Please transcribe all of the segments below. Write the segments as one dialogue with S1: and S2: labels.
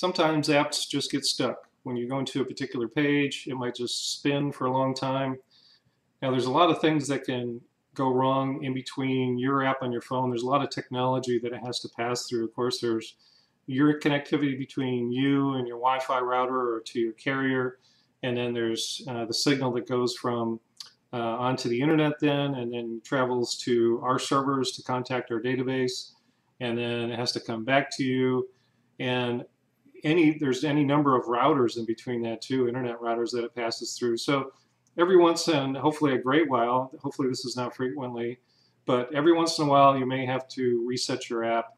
S1: sometimes apps just get stuck. When you go into a particular page, it might just spin for a long time. Now there's a lot of things that can go wrong in between your app on your phone. There's a lot of technology that it has to pass through. Of course, there's your connectivity between you and your Wi-Fi router or to your carrier, and then there's uh, the signal that goes from uh, onto the internet then, and then travels to our servers to contact our database, and then it has to come back to you. And any there's any number of routers in between that too, internet routers that it passes through. So every once in hopefully a great while, hopefully this is not frequently, but every once in a while you may have to reset your app.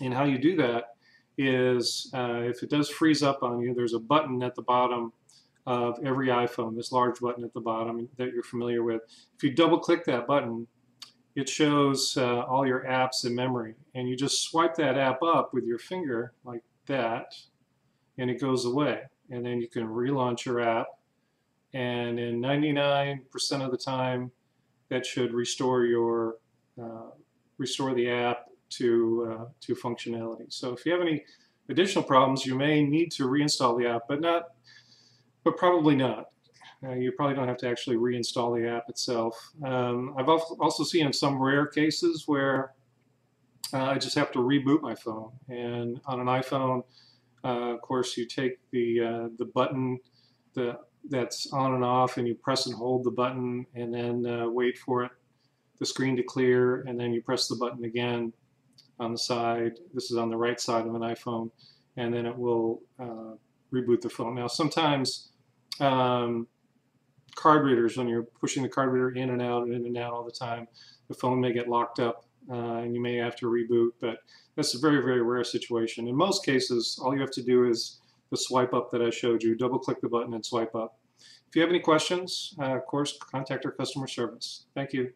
S1: And how you do that is uh, if it does freeze up on you, there's a button at the bottom of every iPhone, this large button at the bottom that you're familiar with. If you double click that button, it shows uh, all your apps in memory. And you just swipe that app up with your finger like that, and it goes away. And then you can relaunch your app and in 99% of the time that should restore your uh, restore the app to uh, to functionality. So if you have any additional problems, you may need to reinstall the app, but not, but probably not. Uh, you probably don't have to actually reinstall the app itself. Um, I've also seen in some rare cases where uh, I just have to reboot my phone. And on an iPhone, uh, of course, you take the uh, the button, the that's on and off and you press and hold the button and then uh, wait for it the screen to clear and then you press the button again on the side this is on the right side of an iPhone and then it will uh, reboot the phone now sometimes um, card readers when you're pushing the card reader in and out and in and out all the time the phone may get locked up uh, and you may have to reboot but that's a very very rare situation in most cases all you have to do is the swipe up that I showed you. Double click the button and swipe up. If you have any questions, uh, of course, contact our customer service. Thank you.